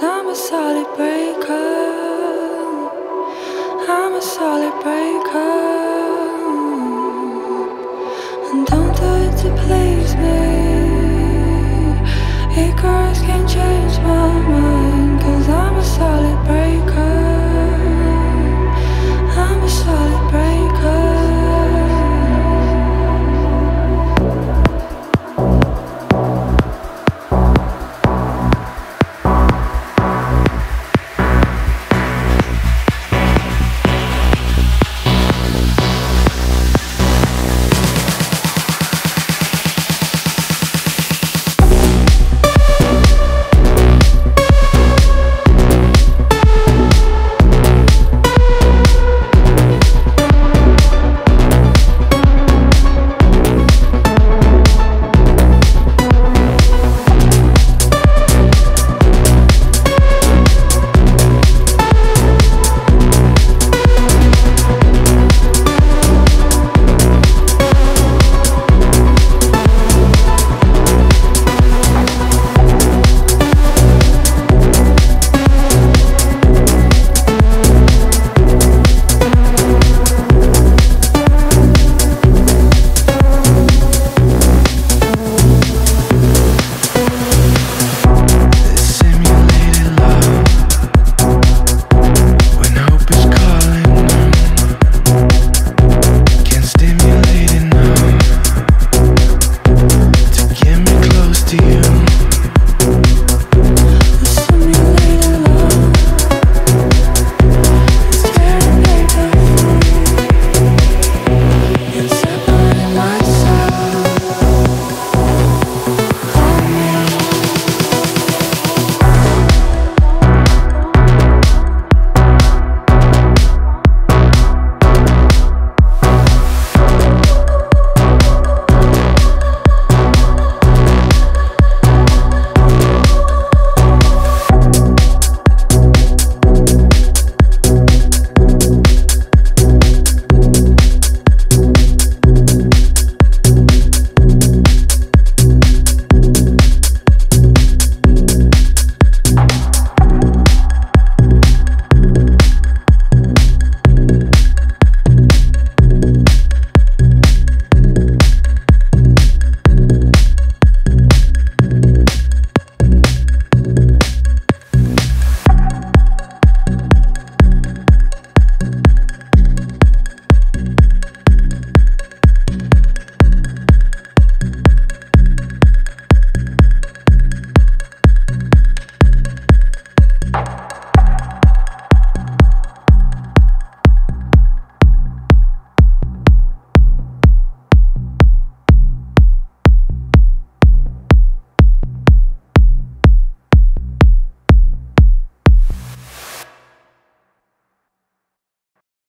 I'm a solid breaker. I'm a solid breaker. And don't do it to please me.